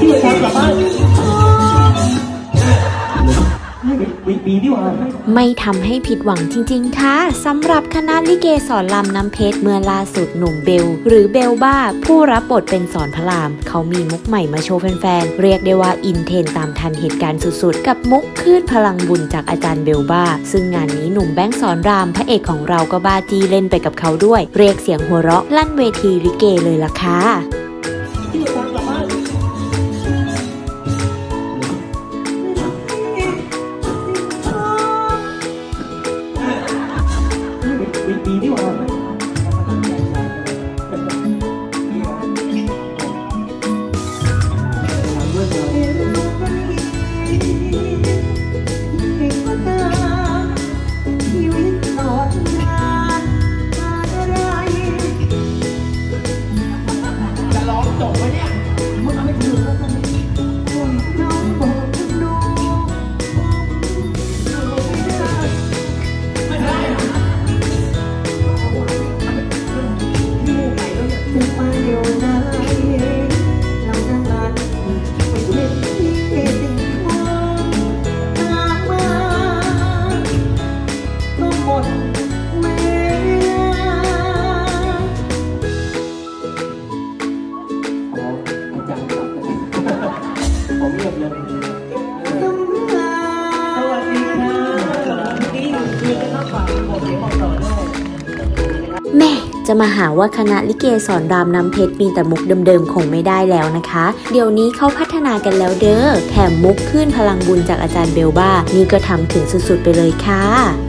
พี่ทำกลับบ้านวีวีดีกว่าไม่ทำให้ผิดหวังจริง ๆ ค่ะสำหรับคณะลิเกศรรามน้ำเพชรเมื่อล่าสุดหนุ่มเบลล์ หรือเบลล์บ้า ผู้รับบทเป็นศรพระราม เขามีมุกใหม่มาโชว์แฟนๆ เรียกได้ว่า in trend ตามทันเหตุการณ์สุดๆ กับมุกคลื่นพลังบุญจากอาจารย์เบลล์บ้า ซึ่งงานนี้หนุ่มแบงค์ศรรามพระเอกของเราก็บ้าจี้เล่นไปกับเขาด้วย เรียกเสียงหัวเราะลั่นเวทีลิเกเลยล่ะค่ะ วีวีดีกว่าจะร้องจบไหมเนี่ย แม่จะมาหาว่าคณะลิเกสอนรามน้ำเพชรมีแต่มุกเดิมๆคงไม่ได้แล้วนะคะ เดี๋ยวนี้เขาพัฒนากันแล้วเด้อ แถมมุกขึ้นพลังบุญจากอาจารย์เบลบ้า นี่ก็ทำถึงสุดๆไปเลยค่ะ